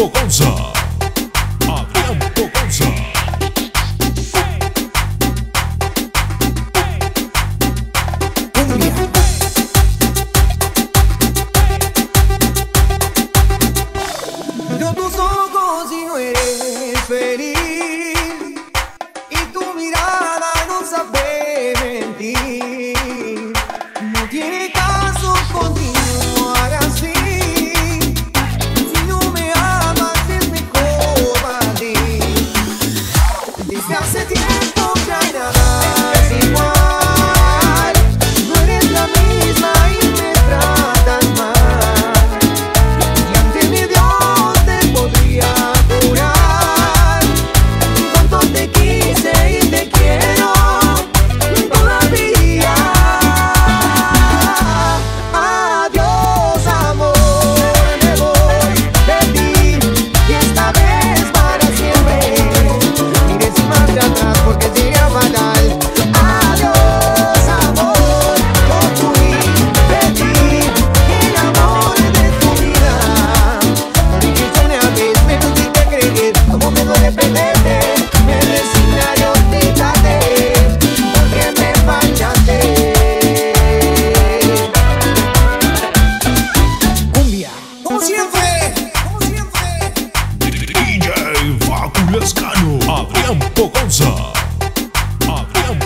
Poconza. Adrián Poconza. Cumbia. Miro tus ojos y no eres feliz. Y tu mirada no sabe mentir. No tiene Julio Escano, Adrián Pogonza. Adrián